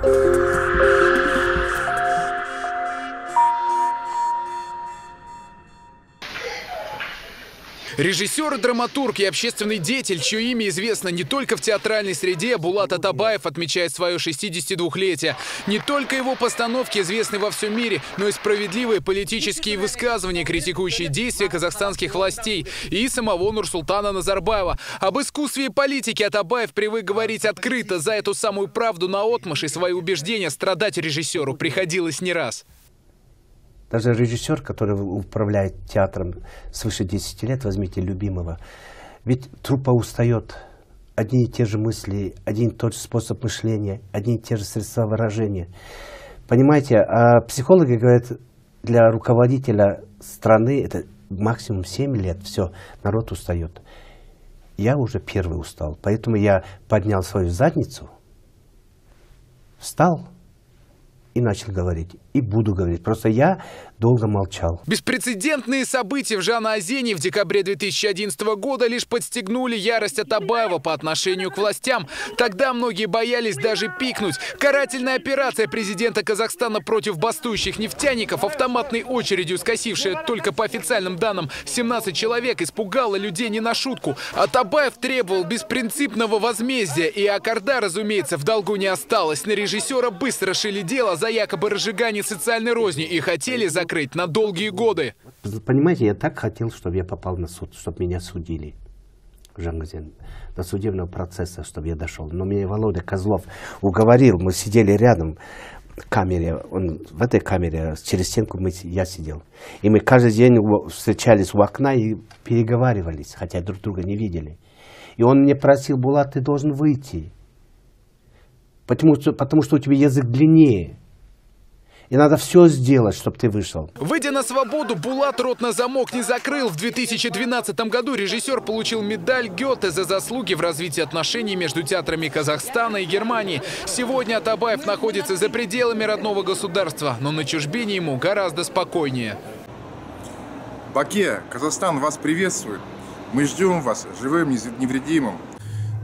Thank you. Режиссер, драматург и общественный деятель, чье имя известно не только в театральной среде, Булат Атабаев отмечает свое 62-летие. Не только его постановки известны во всем мире, но и справедливые политические высказывания, критикующие действия казахстанских властей и самого Нурсултана Назарбаева. Об искусстве и политике Атабаев привык говорить открыто. За эту самую правду на отмашь и свои убеждения страдать режиссеру приходилось не раз. Даже режиссер, который управляет театром свыше 10 лет, возьмите любимого, ведь труппа устает. Одни и те же мысли, один и тот же способ мышления, одни и те же средства выражения. Понимаете, а психологи говорят, для руководителя страны это максимум 7 лет, все, народ устает. Я уже первый устал, поэтому я поднял свою задницу, встал и начал говорить и буду говорить. Просто я долго молчал. Беспрецедентные события в Жана-Озене в декабре 2011 года лишь подстегнули ярость Атабаева по отношению к властям. Тогда многие боялись даже пикнуть. Карательная операция президента Казахстана против бастующих нефтяников, автоматной очередью скосившая только по официальным данным 17 человек, испугала людей не на шутку. Атабаев требовал беспринципного возмездия, и Акарда, разумеется, в долгу не осталось. На режиссера быстро шили дело за якобы разжигание социальной розни и хотели закрыть на долгие годы. Понимаете, я так хотел, чтобы я попал на суд, чтобы меня судили. Жангазин, до судебного процесса, чтобы я дошел. Но меня Володя Козлов уговорил, мы сидели рядом в камере, он в этой камере, через стенку мы, я сидел. И мы каждый день встречались у окна и переговаривались, хотя друг друга не видели. И он мне просил, Булат, ты должен выйти, потому что, потому что у тебя язык длиннее. И надо все сделать, чтобы ты вышел. Выйдя на свободу, Булат рот на замок не закрыл. В 2012 году режиссер получил медаль Гёте за заслуги в развитии отношений между театрами Казахстана и Германии. Сегодня Атабаев находится за пределами родного государства, но на чужбине ему гораздо спокойнее. Баке, Казахстан вас приветствует. Мы ждем вас живым, невредимым.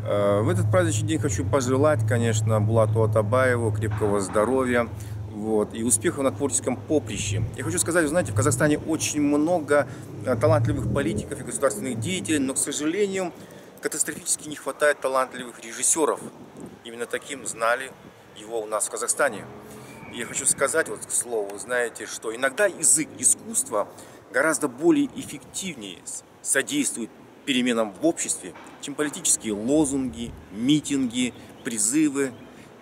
Э, в этот праздничный день хочу пожелать, конечно, Булату Атабаеву крепкого здоровья, вот, и успехов на творческом поприще. Я хочу сказать, вы знаете, в Казахстане очень много э, талантливых политиков и государственных деятелей, но, к сожалению, катастрофически не хватает талантливых режиссеров. Именно таким знали его у нас в Казахстане. И я хочу сказать, вот к слову, знаете, что иногда язык искусства гораздо более эффективнее содействует переменам в обществе, чем политические лозунги, митинги, призывы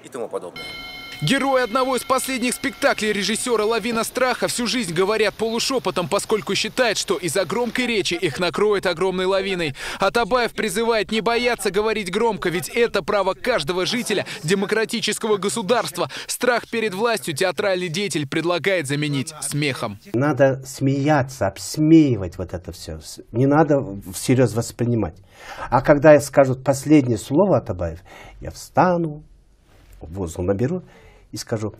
и тому подобное. Герои одного из последних спектаклей режиссера «Лавина страха» всю жизнь говорят полушепотом, поскольку считают, что из-за громкой речи их накроет огромной лавиной. Атабаев призывает не бояться говорить громко, ведь это право каждого жителя демократического государства. Страх перед властью театральный деятель предлагает заменить смехом. Надо смеяться, обсмеивать вот это все. Не надо всерьез воспринимать. А когда скажут последнее слово Атабаев, я встану, воздух наберу и скажу,